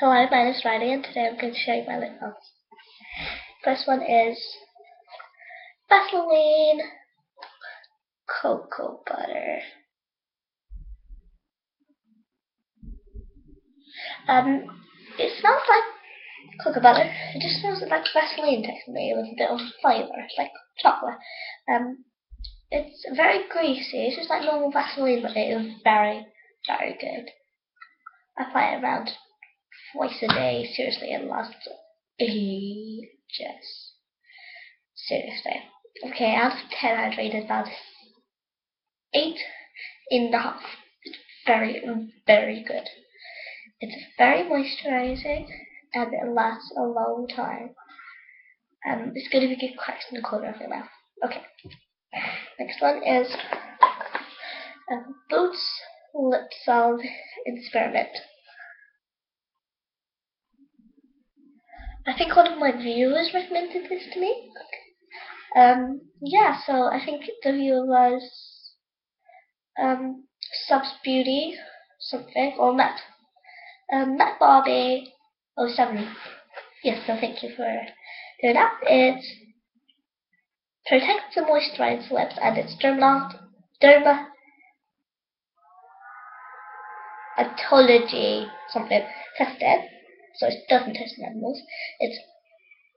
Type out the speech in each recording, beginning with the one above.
Hello, my name is Riley and today I'm going to show you my lip balms. First one is Vaseline Cocoa Butter. Um, it smells like cocoa butter. It just smells like Vaseline technically with a bit of flavour, It's like chocolate. Um, it's very greasy. It's just like normal Vaseline, but it is very, very good. I apply it around twice a day. Seriously, it lasts ages. Seriously. Okay, out of 10, I'd rate it about 8 and a half. It's very, very good. It's very moisturizing and it lasts a long time. Um, it's good if you get cracks in the corner of your mouth. Okay. Next one is um, Boots Lip Salve Experiment. I think one of my viewers recommended this to me. Um, yeah, so I think the viewer was um, Subs Beauty something or Matt. Um, Matt Barbie 07. Yes, so thank you for doing that. It protects and moisturizes lips and it's derma derma atology something tested so it doesn't test animals. It's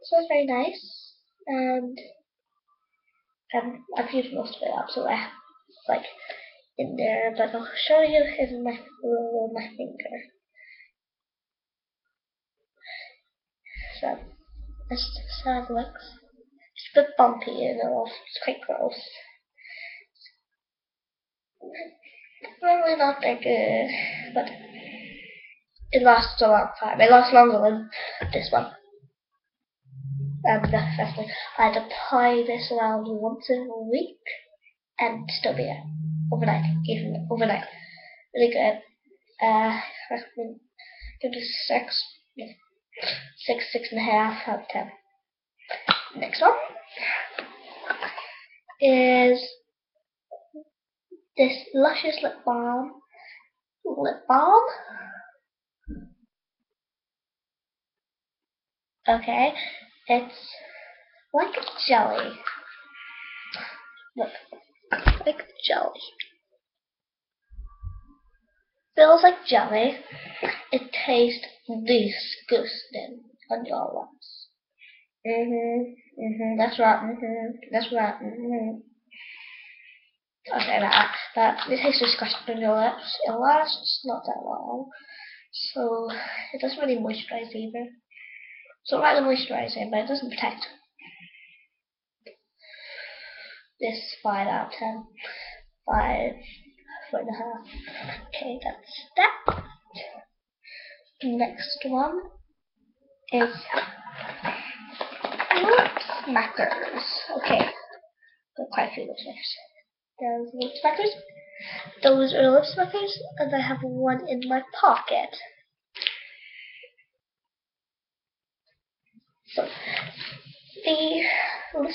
smells very nice, and um, I've used most of it up, so I it's like in there, but I'll show you in my with my finger. So this is how it looks. It's a bit bumpy, you know, it's quite gross. Probably not that good, but it lasts a long time. It lasts longer than this one. Um, definitely. I'd apply this around once a week and still be it overnight, even overnight. Really good. Uh, recommend give it six, six, six and a half out of ten. Next one is this luscious lip balm. Lip balm Okay, it's like jelly. Look, like jelly. Feels like jelly. It tastes disgusting on your lips. Mhm, mhm. That's right. Mhm. That's right. Mhm. Okay, that that it tastes disgusting on your lips. It lasts not that long, so it doesn't really moisturize either. So like the moisturizer, but it doesn't protect. This is 5 out of 10. 5, 4 and a half. Okay, that's that. Next one is lip smackers. Okay, got quite a few lip smackers. There's lip smackers. Those are lip smackers, and I have one in my pocket. So the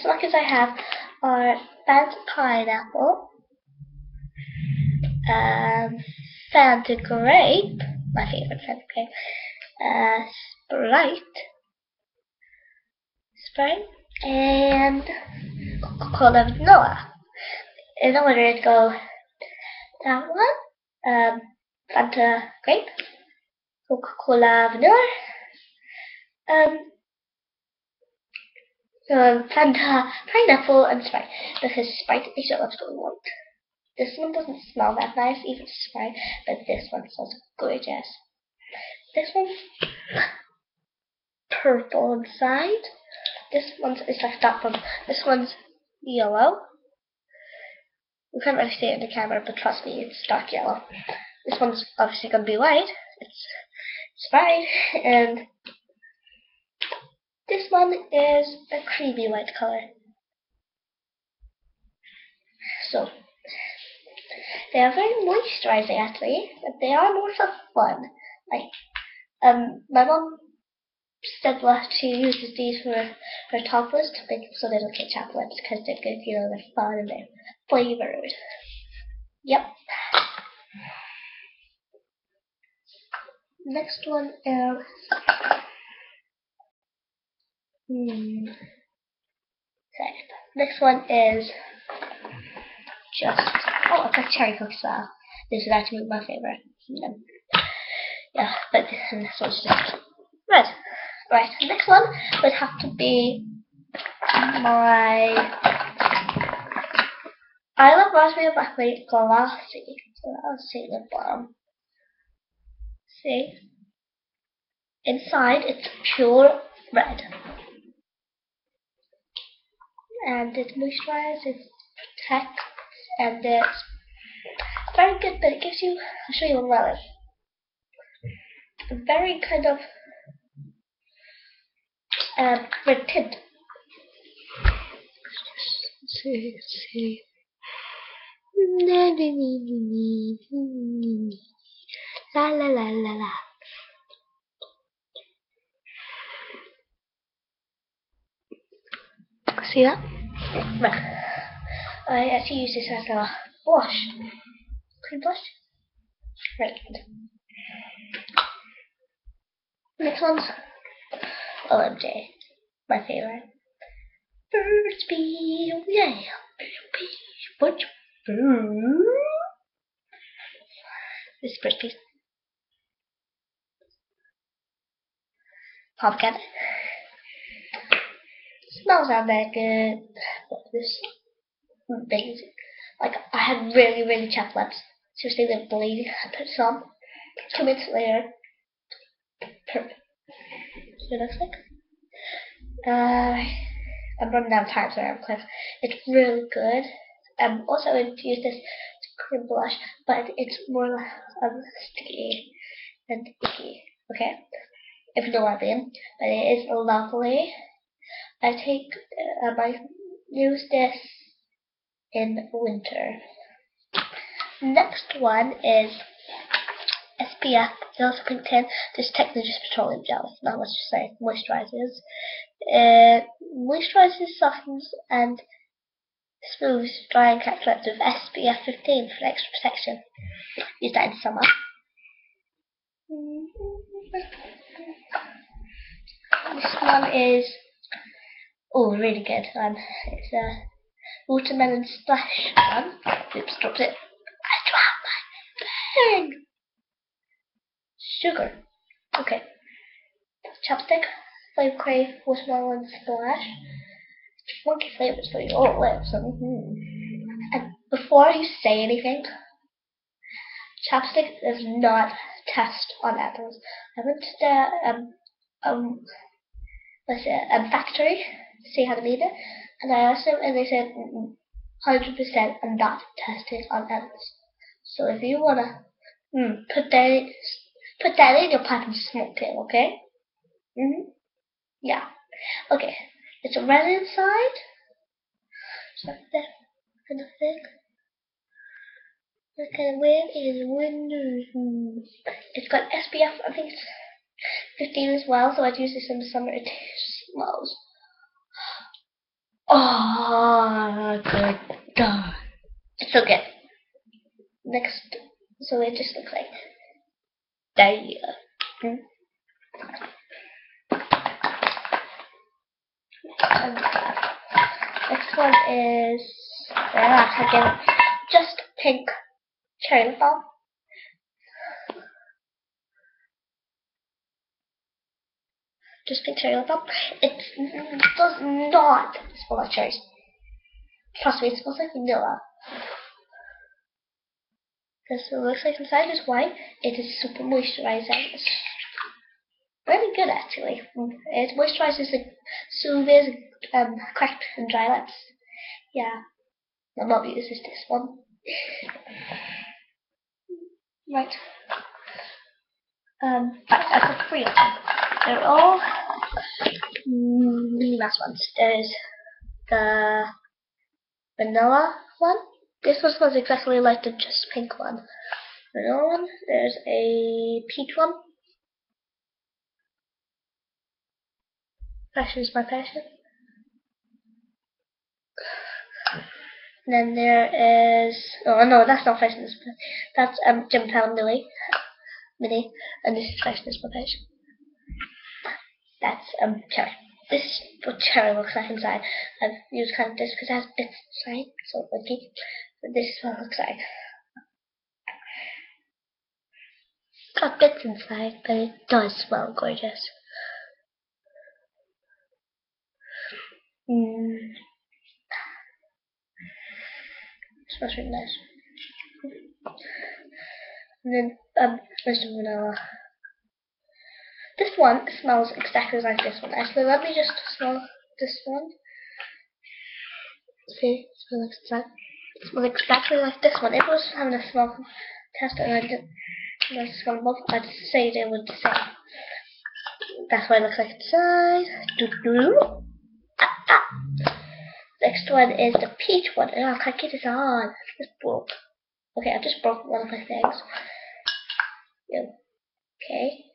smackers I have are Fanta Pineapple, um, Fanta Grape, my favorite Fanta Grape, uh, Sprite, Sprite, and Coca-Cola Vanilla. In order to go that one, um, Fanta Grape, Coca-Cola Vanilla, um, um, Fanta, pineapple, and Sprite. Because Sprite is your absolute want. This one doesn't smell that nice, even Sprite, but this one smells gorgeous. This one's purple inside. This one's is like that one. This one's yellow. You can't really see it in the camera, but trust me, it's dark yellow. This one's obviously to be white. It's Sprite, and this one is a creamy white color. So, they are very moisturizing actually, but they are more for fun. Like, um, my mom said that she uses these for her toddlers to make so they don't get lips because they're good, you know, they're fun and they're flavored. Yep. Next one is hmm. Next one is just oh, like cherry cookie style. This is actually my favorite. Mm. Yeah, but this, this one's just red. Right, next one would have to be my I love raspberry blackberry glassy. See the bottom. See? Inside it's pure red. And it moisturizes, it protects, and it's very good, but it gives you, I'll show you a relic. A very kind of um, red tint. See, see. La la la la la. See that? I actually use this as a blush. Clean blush. Right. Next one's OMJ. Oh, My favorite. Burt's Bees yeah. Burt's Bees This is pretty. Pumpkin. Smells not that good. This amazing. Like I had really, really chapped lips. Seriously, they're bleeding. I put some. Two minutes later, perfect. It looks like. Uh, I'm running out of time, sorry, I'm. It's really good. Um, also, I use this cream blush, but it's more um, sticky and icky. Okay, if you know what I mean. But it is lovely. I take, uh, I use this in winter. Next one is SPF 0.10. This is technically just petroleum gel, not much to say. Moisturizes. It moisturizes, softens, and smooths dry and cracked lips with SPF 15 for extra protection. Use that in summer. This one is oh really good one. It's a watermelon splash one. Oops, dropped it. I dropped my thing. Sugar. Okay. ChapStick, Flame Crave Watermelon Splash. Funky flavors for your lips. Mm -hmm. And before you say anything, ChapStick does not test on apples. I went to the um um what's it um factory to see how to make it, and I asked them, and they said, 100% I'm not testing on animals. So if you wanna mm, put that put that in your pipe and smoke it, okay? Mhm. Yeah. Okay. It's red inside. So that kind of thing. Of weird is windows. It's got SPF. I think it's 15 as well. So I'd use this in the summer. It smells Oh, good God. It's okay. Next, so it just looks like there. Hmm? Next one is uh, again just pink cherry lip balm. Just pink cherry lip. It does not smell like cherries. Trust me, it smells like vanilla. This it looks like inside is white. It is super moisturizing. It's really good actually. It moisturizes and soothes um, cracked and dry lips. Yeah. I'm not using this one. right. Um, I, I got three of them. They're all mm, last ones. There's the vanilla one. This one smells exactly like the just pink one. Vanilla one. There's a peach one. Passion is my passion. And then there is oh no, that's not fashion. That's um Jim Pound mini, and this is actually this one page. That's um cherry. This is what cherry looks like inside. I've used kind of this because it has bits inside, so funky. But this is what it looks like. It's got bits inside, but it does smell gorgeous. Mm. Smells really nice. And then um, there's vanilla. This one smells exactly like this one. Actually, let me just smell this one. See, it smells exact. It smells exactly like this one. If I was having a smell test and I didn't smell both, I'd say they were the same. That's what it looks like inside. Doo -doo. Ah, ah. Next one is the peach one. Oh, I can't get this on. It's broke. Okay, I just broke one of my things. Yep. Okay.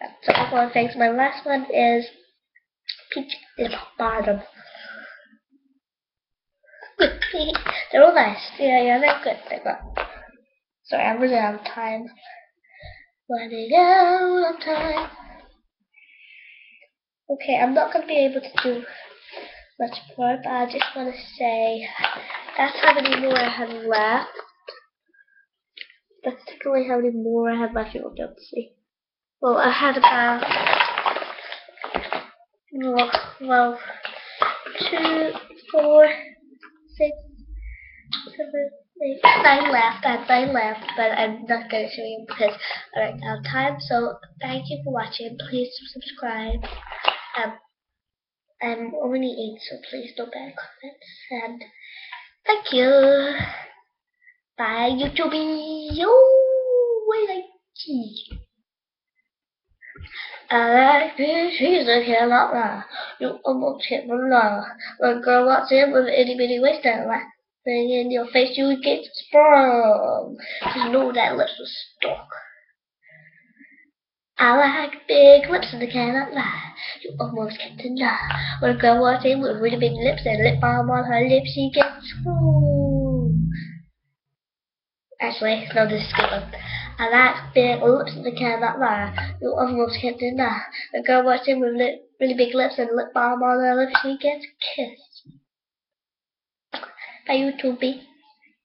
That's all one of things. My last one is peach is bottom. they're all nice. Yeah, yeah, they're good. They're good. Sorry, I'm really on time. Running out of time. Okay, I'm not gonna be able to do much more, but I just want to say that's how many more I have left. That's technically how many more I have left. You'll be able to see. Well, I had about well, two, four, six, seven, eight, nine left. I have nine left, but I'm not going to show you because I ran out of time. So thank you for watching. Please subscribe. Um, I'm only eight, so please don't bad comments. And thank you. Bye, YouTube. Yo, I like cheese. I like girl walks in with an itty bitty waist and laugh. Thing in your face, you get sprung. Just know that lips was stuck. I like big lips and I cannot lie. You almost get to lie. When a girl walks in with really big lips and lip balm on her lips, she gets screwed. Actually, no, this is good one. I like big lips and I cannot lie. You almost get to lie. When The girl walks in with lip, really big lips and lip balm on her lips, she gets kissed. By YouTube.